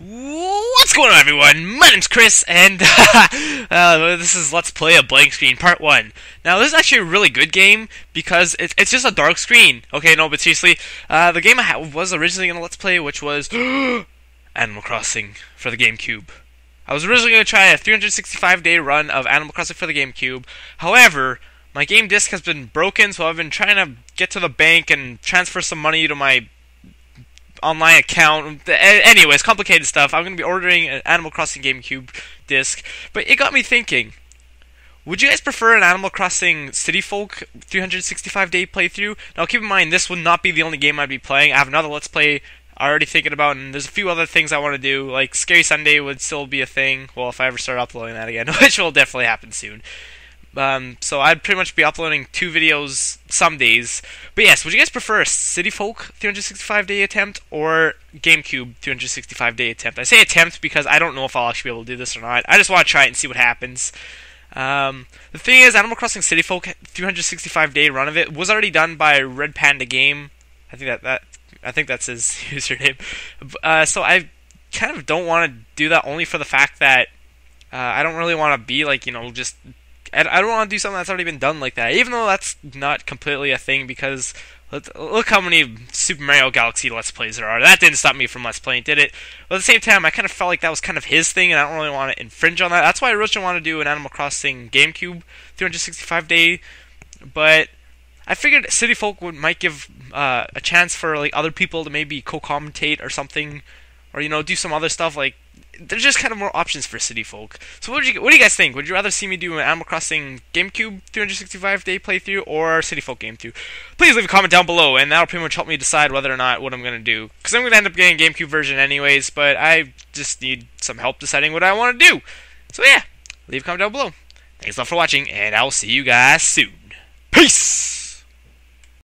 What's going on, everyone? My name's Chris, and uh, this is Let's Play a Blank Screen Part 1. Now, this is actually a really good game because it's, it's just a dark screen. Okay, no, but seriously, uh, the game I was originally going to Let's Play, which was Animal Crossing for the GameCube. I was originally going to try a 365 day run of Animal Crossing for the GameCube. However, my game disc has been broken, so I've been trying to get to the bank and transfer some money to my online account. Anyways, complicated stuff. I'm going to be ordering an Animal Crossing GameCube disc. But it got me thinking. Would you guys prefer an Animal Crossing City Folk 365 day playthrough? Now keep in mind this would not be the only game I'd be playing. I have another Let's Play I'm already thinking about, and there's a few other things I want to do. Like Scary Sunday would still be a thing. Well, if I ever start uploading that again, which will definitely happen soon. Um, so I'd pretty much be uploading two videos some days. But yes, would you guys prefer a City Folk 365 day attempt or GameCube 365 day attempt? I say attempt because I don't know if I'll actually be able to do this or not. I just want to try it and see what happens. Um, the thing is, Animal Crossing City Folk 365 day run of it was already done by Red Panda Game. I think that that I think that's his username. Uh, so I kind of don't want to do that only for the fact that uh, I don't really want to be like you know just I don't want to do something that's already been done like that, even though that's not completely a thing because look how many Super Mario Galaxy Let's Plays there are. That didn't stop me from Let's Playing, did it? But at the same time, I kind of felt like that was kind of his thing, and I don't really want to infringe on that. That's why I originally wanted to do an Animal Crossing GameCube 365 day, but I figured City Folk would might give uh, a chance for like other people to maybe co-commentate or something, or you know do some other stuff like there's just kind of more options for city folk. So what do you what do you guys think? Would you rather see me do an Animal Crossing GameCube 365 day playthrough or City Folk game through? Please leave a comment down below, and that'll pretty much help me decide whether or not what I'm gonna do. Because I'm gonna end up getting GameCube version anyways, but I just need some help deciding what I want to do. So yeah, leave a comment down below. Thanks a lot for watching, and I'll see you guys soon. Peace.